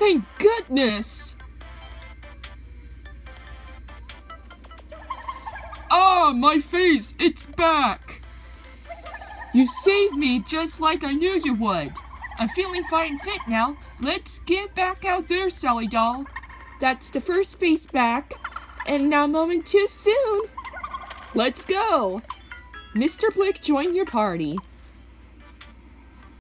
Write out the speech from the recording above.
Thank goodness! Ah, my face! It's back! You saved me just like I knew you would. I'm feeling fine and fit now. Let's get back out there, Sally doll. That's the first face back. And now moment too soon. Let's go. Mr. Blick join your party.